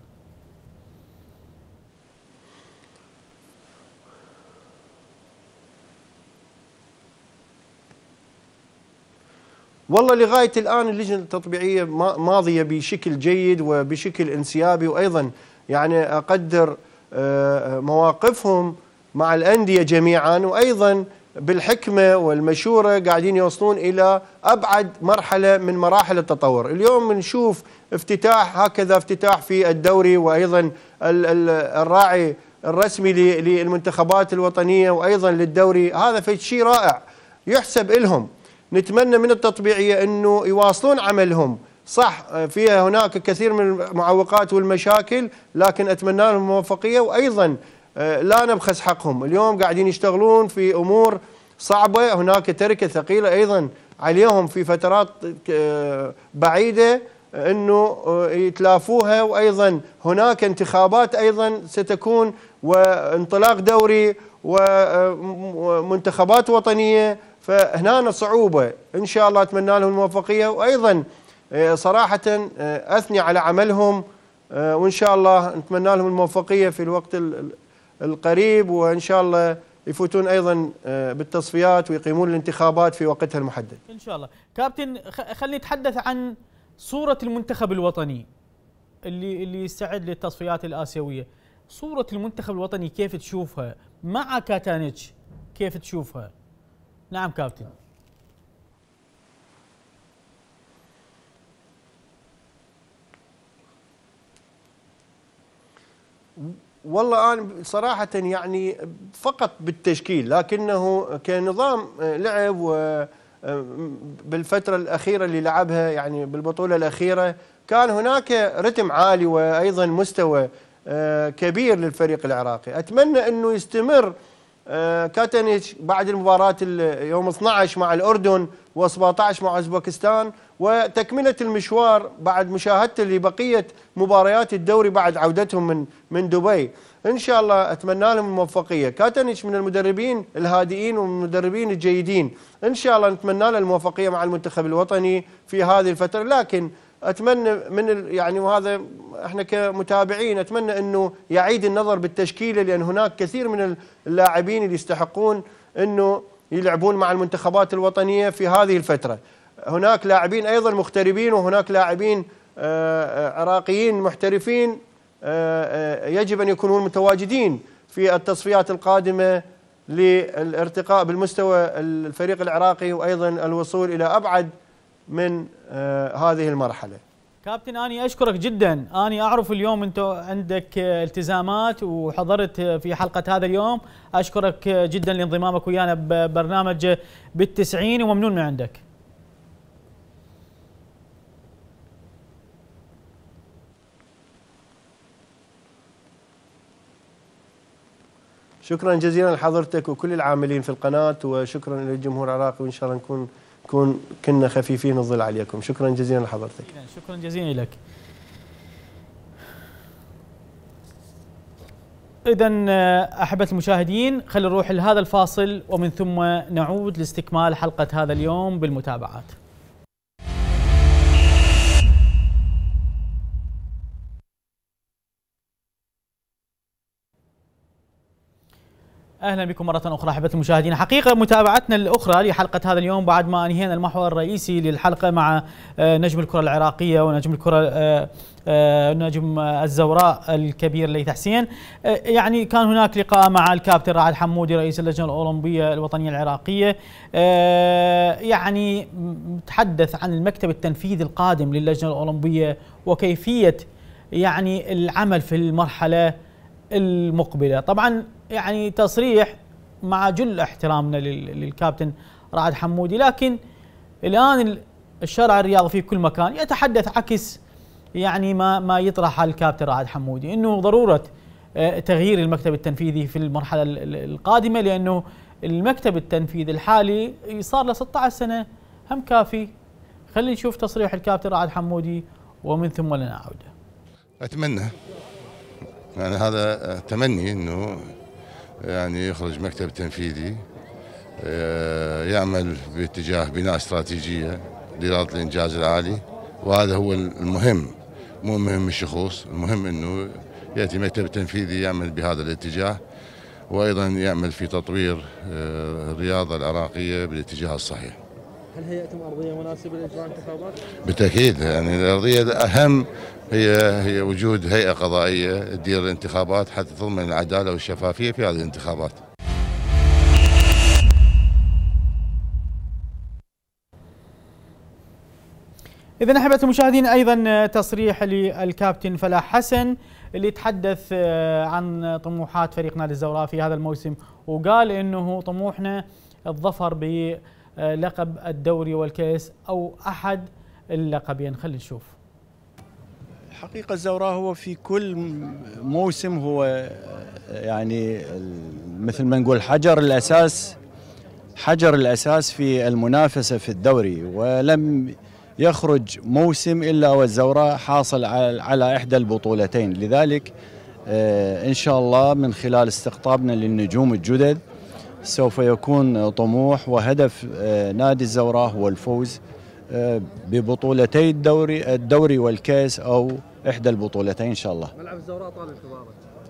والله لغاية الآن اللجنة التطبيعية ماضية بشكل جيد وبشكل انسيابي وأيضا يعني أقدر آه، مواقفهم مع الأندية جميعا وأيضا بالحكمة والمشورة قاعدين يوصلون إلى أبعد مرحلة من مراحل التطور، اليوم نشوف افتتاح هكذا افتتاح في الدوري وأيضا الراعي الرسمي للمنتخبات الوطنية وأيضا للدوري، هذا شيء رائع يحسب لهم نتمنى من التطبيعية إنه يواصلون عملهم. صح فيها هناك كثير من المعوقات والمشاكل لكن أتمنى لهم الموفقيه وأيضا آه، لا نبخس حقهم. اليوم قاعدين يشتغلون في أمور صعبة. هناك تركة ثقيلة أيضا عليهم في فترات آه، بعيدة إنه آه، يتلافوها. وأيضا هناك انتخابات أيضا ستكون وانطلاق دوري ومنتخبات وطنية. فهنا صعوبة. إن شاء الله أتمنى لهم الموفقية. وأيضا آه، صراحة آه، أثني على عملهم. آه، وإن شاء الله نتمنى لهم الموفقية في الوقت القريب. وإن شاء الله يفوتون أيضا بالتصفيات ويقيمون الانتخابات في وقتها المحدد. إن شاء الله. كابتن خلينا نتحدث عن صورة المنتخب الوطني اللي اللي يستعد للتصفيات الآسيوية. صورة المنتخب الوطني كيف تشوفها؟ مع كاتانيتش كيف تشوفها؟ نعم كابتن. والله أنا صراحة يعني فقط بالتشكيل لكنه كنظام لعب و بالفترة الأخيرة اللي لعبها يعني بالبطولة الأخيرة كان هناك رتم عالي وأيضا مستوى آه، كبير للفريق العراقي. أتمنى إنه يستمر كاتنيتش بعد المباراة يوم 12 مع الأردن و17 مع أوزبكستان وتكملة المشوار بعد مشاهدته لبقية مباريات الدوري بعد عودتهم من من دبي. إن شاء الله أتمنى لهم الموفقية. كاتنيتش من المدربين الهادئين والمدربين الجيدين. إن شاء الله نتمنى له الموفقية مع المنتخب الوطني في هذه الفترة لكن أتمنى من يعني وهذا إحنا كمتابعين أتمنى إنه يعيد النظر بالتشكيلة لأن هناك كثير من اللاعبين اللي يستحقون إنه يلعبون مع المنتخبات الوطنية في هذه الفترة. هناك لاعبين أيضا مغتربين وهناك لاعبين آه، آه، عراقيين محترفين آه، يجب أن يكونون متواجدين في التصفيات القادمة للارتقاء بالمستوى الفريق العراقي وأيضا الوصول إلى أبعد من آه، هذه المرحلة. كابتن اني أشكرك جدا. اني أعرف اليوم أنت عندك التزامات وحضرت في حلقة هذا اليوم. أشكرك جدا لانضمامك ويانا ببرنامج بالتسعين وممنون من عندك. شكرا جزيلا لحضرتك وكل العاملين في القناة وشكرا للجمهور العراقي وإن شاء الله نكون نكون كنا خفيفين الظل عليكم. شكرا جزيلا لحضرتك. شكرا جزيلا لك. إذا أحبة المشاهدين خلينا نروح لهذا الفاصل ومن ثم نعود لاستكمال حلقة هذا اليوم بالمتابعات. أهلا بكم مرة أخرى احبه المشاهدين. حقيقة متابعتنا الأخرى لحلقة هذا اليوم بعد ما أنهينا المحور الرئيسي للحلقة مع آه، نجم الكرة العراقية ونجم الكرة آه، آه، نجم الزوراء الكبير ليث حسين. يعني كان هناك لقاء مع الكابتن رعد حمودي رئيس اللجنة الأولمبية الوطنية العراقية. يعني تحدث عن المكتب التنفيذي القادم للجنة الأولمبية وكيفية يعني العمل في المرحلة المقبلة. طبعا يعني تصريح مع جل احترامنا للكابتن رعد حمودي. لكن الآن الشارع الرياضي في كل مكان يتحدث عكس يعني ما ما يطرح الكابتن رعد حمودي. إنه ضرورة آه، تغيير المكتب التنفيذي في المرحلة القادمة لأنه المكتب التنفيذي الحالي صار له 16 سنة هم كافي. خلينا نشوف تصريح الكابتن رعد حمودي ومن ثم لنعود. أتمنى. يعني هذا تمني إنه يعني يخرج مكتب تنفيذي آه، يعمل باتجاه بناء استراتيجية لإدارة الإنجاز العالي وهذا هو المهم. مو مهم الشخوص المهم أنه يأتي مكتب تنفيذي يعمل بهذا الاتجاه وأيضا يعمل في تطوير آه، الرياضة العراقية بالاتجاه الصحيح. هل هيئتم أرضية مناسبة لإجراء انتخابات؟ بالتأكيد يعني الأرضية أهم هي هي وجود هيئة قضائية تدير الانتخابات حتى تضمن العدالة والشفافية في هذه الانتخابات. إذا أحبة المشاهدين أيضا تصريح للكابتن فلاح حسن اللي تحدث آه، عن طموحات فريق نادي الزوراء في هذا الموسم وقال إنه طموحنا الظفر بلقب الدوري والكيس أو أحد اللقبين. خلينا نشوف. حقيقة الزوراء هو في كل موسم هو يعني مثل ما نقول حجر الأساس حجر الأساس في المنافسة في الدوري ولم يخرج موسم إلا والزوراء حاصل على إحدى البطولتين. لذلك آه، إن شاء الله من خلال استقطابنا للنجوم الجدد سوف يكون طموح وهدف آه، نادي الزوراء هو الفوز آه، ببطولتي الدوري الدوري والكاس أو إحدى البطولتين إن شاء الله. ملعب الزوراء طال انتظاره.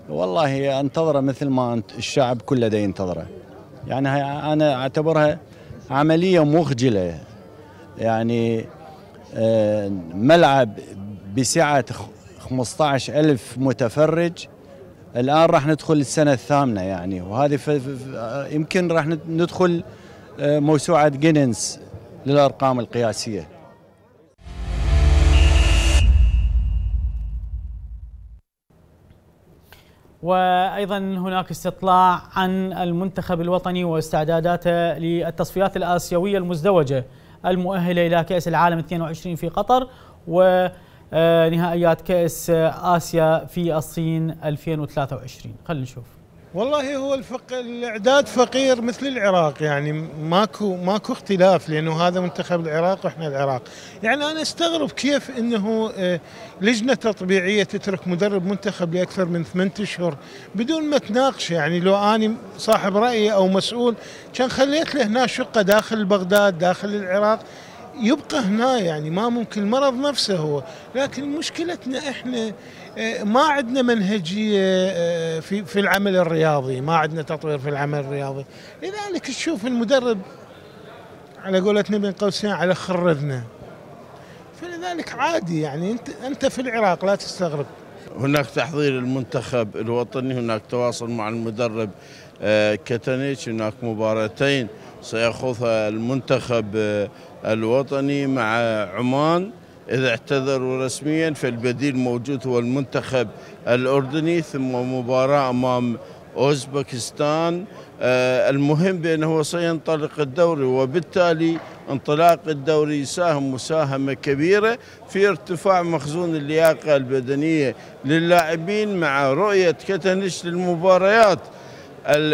والله أنتظره مثل ما الشعب كله دا ينتظره. يعني أنا أعتبرها عملية مخجلة يعني آه، ملعب بسعة 15 ألف متفرج الآن راح ندخل السنة الثامنة يعني وهذه يمكن راح ندخل آه، موسوعة جيننس للأرقام القياسية. وأيضا هناك استطلاع عن المنتخب الوطني واستعداداته للتصفيات الآسيوية المزدوجة المؤهلة إلى كأس العالم 22 في قطر و نهائيات كأس آسيا في الصين 2023 خلينا نشوف. والله هو الفق... الإعداد فقير مثل العراق يعني ماكو ماكو اختلاف لأنه هذا منتخب العراق وإحنا العراق. يعني أنا أستغرب كيف إنه آه، لجنة تطبيعية تترك مدرب منتخب لأكثر من ثمانية أشهر بدون ما تناقش. يعني لو أني صاحب رأي أو مسؤول كان خليت له هنا شقة داخل بغداد داخل العراق. يبقى هنا يعني ما ممكن المرض نفسه هو. لكن مشكلتنا إحنا آه، ما عندنا منهجية آه، في في العمل الرياضي ما عندنا تطوير في العمل الرياضي. لذلك تشوف المدرب على قولتنا بين قوسين على خرذنا فلذلك عادي يعني أنت أنت في العراق لا تستغرب. هناك تحضير المنتخب الوطني هناك تواصل مع المدرب آه، كتنيتش هناك مباراتين سيخوضها المنتخب الوطني مع عمان إذا اعتذروا رسميا فالبديل موجود هو المنتخب الأردني ثم مباراة أمام أوزبكستان. آه، المهم بأنه سينطلق الدوري وبالتالي انطلاق الدوري يساهم مساهمة كبيرة في ارتفاع مخزون اللياقة البدنية للاعبين مع رؤية كتنش للمباريات.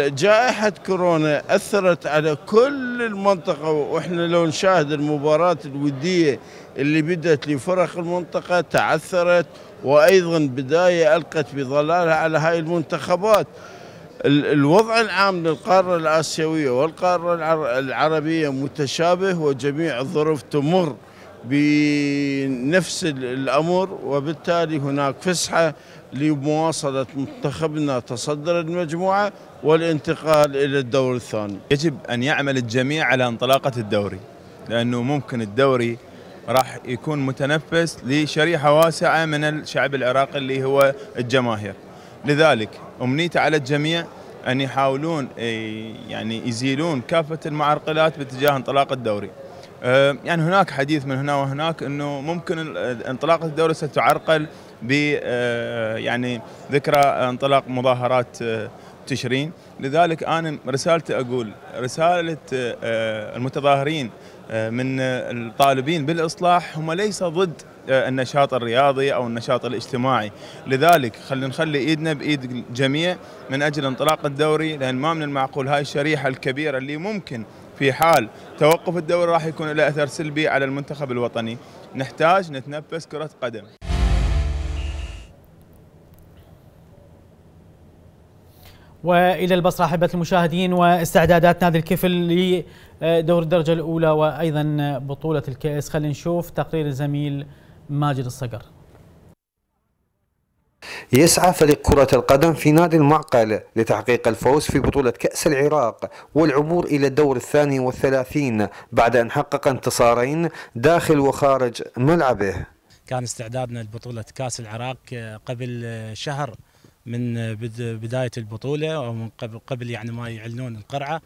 جائحة كورونا أثرت على كل المنطقة وإحنا لو نشاهد المباراة الودية اللي بدأت لفرق المنطقة تعثرت وأيضا بداية ألقت بظلالها على هاي المنتخبات. الوضع العام للقارة الآسيوية والقارة العربية متشابه وجميع الظروف تمر بنفس الأمر وبالتالي هناك فسحة لمواصلة منتخبنا تصدر المجموعة والانتقال إلى الدور الثاني. يجب أن يعمل الجميع على انطلاقة الدوري لأنه ممكن الدوري راح يكون متنفس لشريحة واسعة من الشعب العراقي اللي هو الجماهير. لذلك أمنيتي على الجميع أن يحاولون يعني يزيلون كافة المعرقلات باتجاه انطلاق الدوري. يعني هناك حديث من هنا وهناك إنه ممكن انطلاقة الدوري ستعرقل ب آه، يعني ذكرى انطلاق مظاهرات آه، تشرين. لذلك أنا رسالتي أقول رسالة المتظاهرين من الطالبين بالإصلاح هم ليس ضد النشاط الرياضي أو النشاط الاجتماعي. لذلك خلينا نخلي إيدنا بإيد الجميع من أجل انطلاق الدوري لأن ما من المعقول. هاي الشريحة الكبيرة اللي ممكن في حال توقف الدوري راح يكون له أثر سلبي على المنتخب الوطني. نحتاج نتنفس كرة قدم. وإلى البصرة أحبة المشاهدين واستعدادات نادي الكفل لدور الدرجة الأولى وأيضا بطولة الكأس. خلينا نشوف تقرير الزميل ماجد الصقر. يسعى فريق كرة القدم في نادي المعقل لتحقيق الفوز في بطولة كأس العراق والعبور إلى الدور الثاني والثلاثين بعد أن حقق انتصارين داخل وخارج ملعبه. كان استعدادنا لبطولة كأس العراق قبل شهر من بداية البطولة أو من قبل, قبل يعني ما يعلنون القرعة.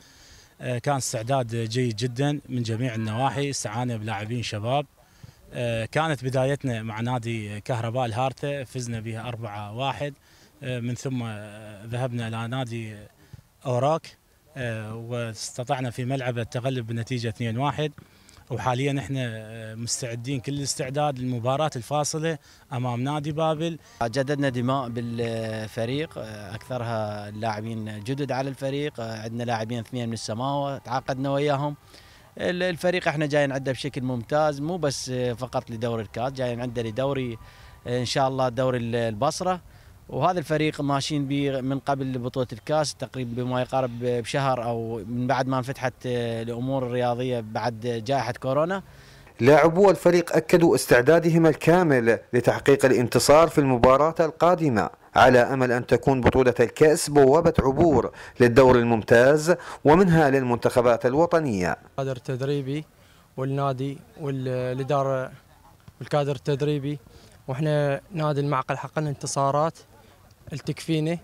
كان استعداد جيد جدا من جميع النواحي استعانة بلاعبين شباب. آه، كانت بدايتنا مع نادي كهرباء الهارثة فزنا بها 4 واحد. آه، من ثم آه، ذهبنا إلى نادي أوراك واستطعنا في ملعبه التغلب بنتيجة 2 واحد. وحاليا إحنا مستعدين كل الاستعداد للمباراة الفاصلة أمام نادي بابل. جددنا دماء بالفريق أكثرها اللاعبين جدد على الفريق عندنا لاعبين اثنين من السماوة تعاقدنا وياهم. الفريق إحنا جايين عنده بشكل ممتاز مو بس فقط لدوري الكاس جايين عنده لدوري إن شاء الله دوري البصرة. وهذا الفريق ماشيين به من قبل بطوله الكاس تقريبا بما يقارب بشهر أو من بعد ما انفتحت الأمور الرياضية بعد جائحة كورونا. لاعبو الفريق أكدوا استعدادهم الكامل لتحقيق الانتصار في المباراة القادمة على أمل أن تكون بطولة الكأس بوابة عبور للدور الممتاز ومنها للمنتخبات الوطنية. الكادر التدريبي والنادي والإدارة والكادر التدريبي وإحنا نادي المعقل حققنا انتصارات التكفينه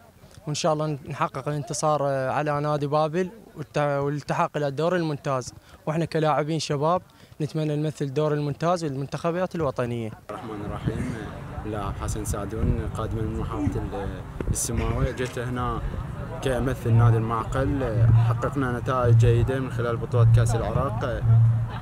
وإن شاء الله نحقق الانتصار على نادي بابل والالتحاق إلى الدور الممتاز. وإحنا كلاعبين شباب نتمنى نمثل الدور الممتاز والمنتخبات الوطنية. الرحمن الرحيم. لاعب حسن سعدون قادم من محافظة السماوة جيت هنا كأمثل نادي المعقل. حققنا نتائج جيدة من خلال بطولة كأس العراق.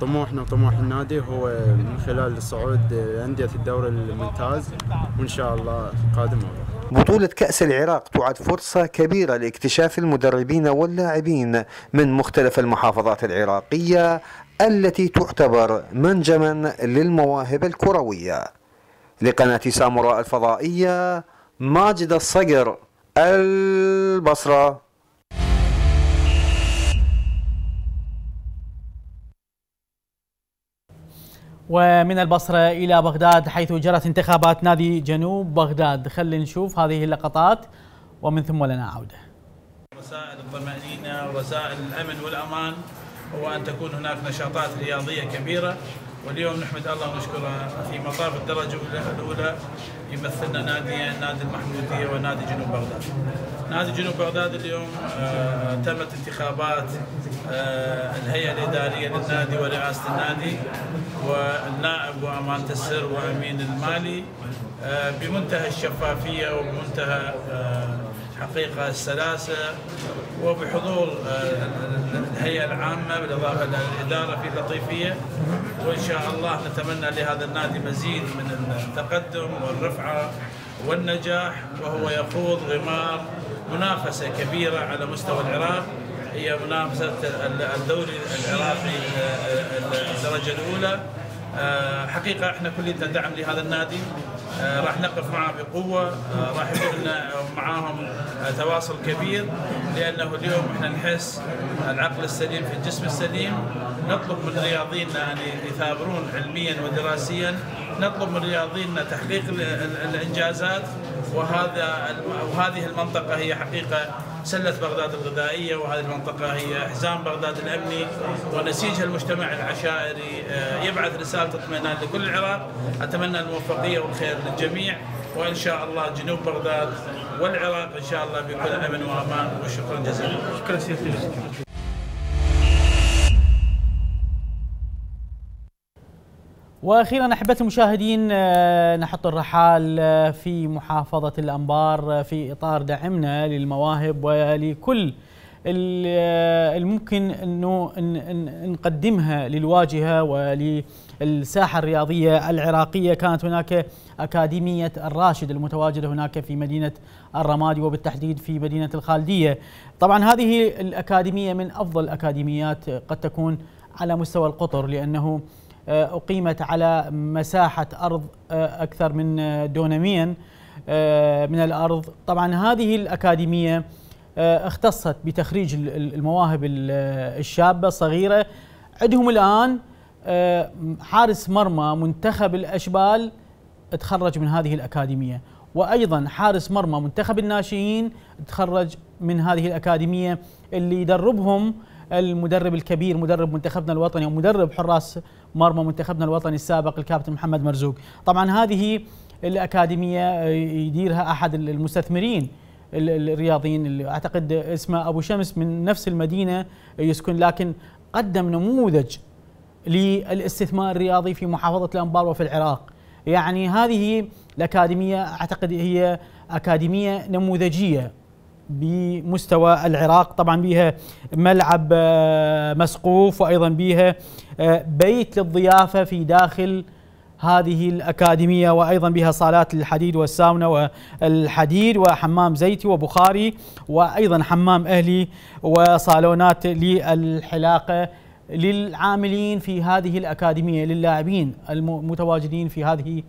طموحنا وطموح النادي هو من خلال الصعود أندية الدوري الممتاز. وإن شاء الله قادم أفضل. بطولة كأس العراق تعد فرصة كبيرة لاكتشاف المدربين واللاعبين من مختلف المحافظات العراقية التي تعتبر منجما للمواهب الكروية. لقناة ساموراء الفضائية ماجد الصقر البصرة. ومن البصرة إلى بغداد حيث جرت انتخابات نادي جنوب بغداد. خلينا نشوف هذه اللقطات ومن ثم لنا عودة. رسائل الطمأنينة ورسائل الأمن والأمان هو أن تكون هناك نشاطات رياضية كبيرة واليوم نحمد الله ونشكره في مطاف الدرجة الأولى يمثلنا نادي نادي المحمودية ونادي جنوب بغداد. نادي جنوب بغداد اليوم آه تمت انتخابات آه الهيئة الإدارية للنادي ورئاسة النادي والنائب وأمانة السر وأمين المالي آه بمنتهى الشفافية وبمنتهى آه حقيقة السلاسة وبحضور الهيئة العامة بالإضافة إلى الإدارة في لطيفية. وإن شاء الله نتمنى لهذا النادي مزيد من التقدم والرفعة والنجاح وهو يخوض غمار منافسة كبيرة على مستوى العراق. هي منافسة الدوري العراقي الدرجة الأولى. حقيقة إحنا كلنا دعم لهذا النادي. راح نقف معه بقوة. راح يكون معاهم تواصل كبير لأنه اليوم إحنا نحس العقل السليم في الجسم السليم. نطلب من رياضينا أن يثابرون علميا ودراسيا. نطلب من رياضينا تحقيق الإنجازات. وهذا وهذه المنطقة هي حقيقة سلة بغداد الغذائية وهذه المنطقة هي حزام بغداد الأمني ونسيج المجتمع العشائري يبعث رسالة اطمئنان لكل العراق. أتمنى الموفقية والخير للجميع وإن شاء الله جنوب بغداد والعراق إن شاء الله بكل أمن وأمان وشكرا جزيلا. شكرا سيدي. وأخيرا أحبتي المشاهدين نحط الرحال في محافظة الأنبار في إطار دعمنا للمواهب ولكل الممكن انه نقدمها للواجهة وللساحة الرياضية العراقية كانت هناك أكاديمية الراشد المتواجدة هناك في مدينة الرمادي وبالتحديد في مدينة الخالدية. طبعا هذه الأكاديمية من أفضل الأكاديميات قد تكون على مستوى القطر لأنه أقيمت على مساحة أرض أكثر من دونميا من الأرض. طبعا هذه الأكاديمية اختصت بتخريج المواهب الشابة الصغيرة عندهم الآن حارس مرمى منتخب الأشبال تخرج من هذه الأكاديمية. وأيضا حارس مرمى منتخب الناشئين تخرج من هذه الأكاديمية اللي يدربهم المدرب الكبير مدرب منتخبنا الوطني ومدرب حراس مرمى منتخبنا الوطني السابق الكابتن محمد مرزوق. طبعا هذه الأكاديمية يديرها أحد المستثمرين الرياضيين اللي أعتقد اسمه أبو شمس من نفس المدينة يسكن لكن قدم نموذج للاستثمار الرياضي في محافظة الأنبار وفي العراق. يعني هذه الأكاديمية أعتقد هي أكاديمية نموذجية. بمستوى العراق. طبعا بها ملعب مسقوف وأيضا بها بيت للضيافة في داخل هذه الأكاديمية وأيضا بها صالات الحديد والساونا والحديد وحمام زيتي وبخاري وأيضا حمام أهلي وصالونات للحلاقة للعاملين في هذه الأكاديمية للاعبين المتواجدين في هذه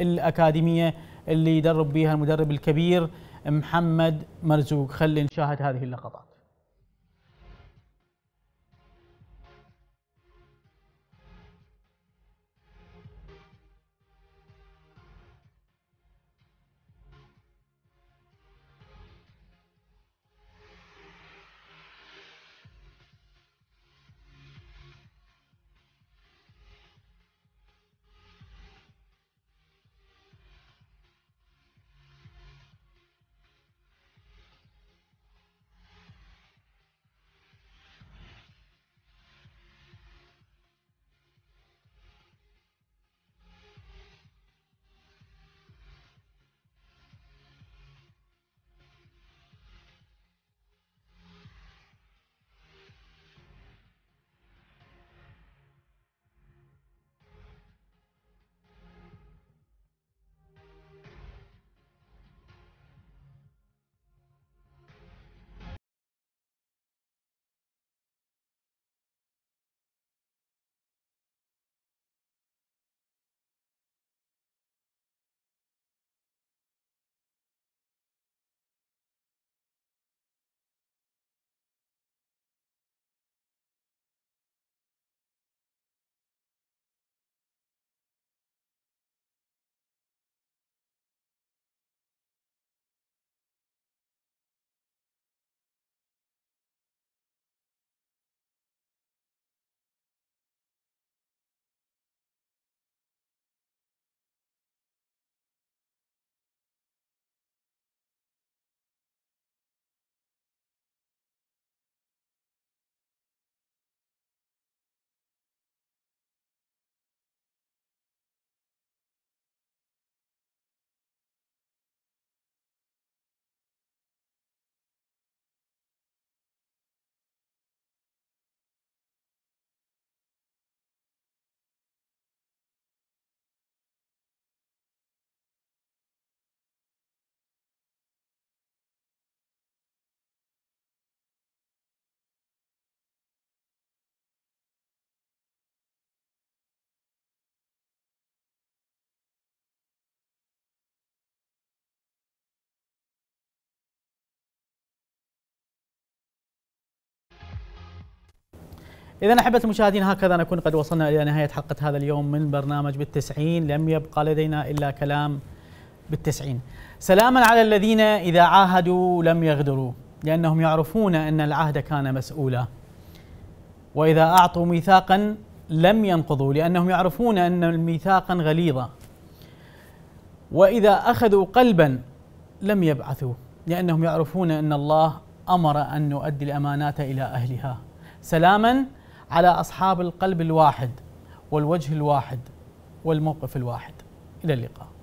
الأكاديمية اللي يدرب بها المدرب الكبير محمد مرزوق خلي نشاهد هذه اللقطات. إذا أحبة المشاهدين هكذا نكون قد وصلنا إلى نهاية حلقة هذا اليوم من برنامج بالتسعين. لم يبقى لدينا إلا كلام بالتسعين. سلاما على الذين إذا عاهدوا لم يغدروا لأنهم يعرفون أن العهد كان مسؤولا. وإذا أعطوا ميثاقا لم ينقضوا لأنهم يعرفون أن الميثاقا غليظا وإذا أخذوا قلبا لم يبعثوا لأنهم يعرفون أن الله أمر أن نؤدي الأمانات إلى أهلها. سلاما على أصحاب القلب الواحد والوجه الواحد والموقف الواحد. إلى اللقاء.